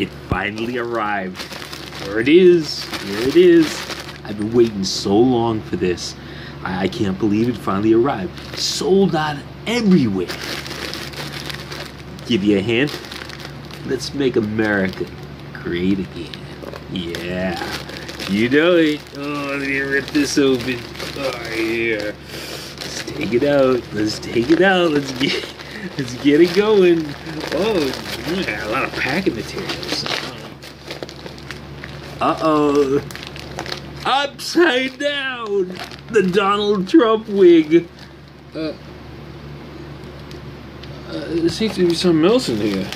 It finally arrived. There it is. Here it is. I've been waiting so long for this. I, I can't believe it finally arrived. Sold out everywhere. Give you a hint? Let's make America great again. Yeah. You know it. Oh, let me rip this open. Oh, yeah. Let's take it out. Let's take it out. Let's get, let's get it going. Oh, yeah, a lot of packing materials. Uh-oh. Upside down. The Donald Trump wig. Uh, uh, there seems to be something else in here.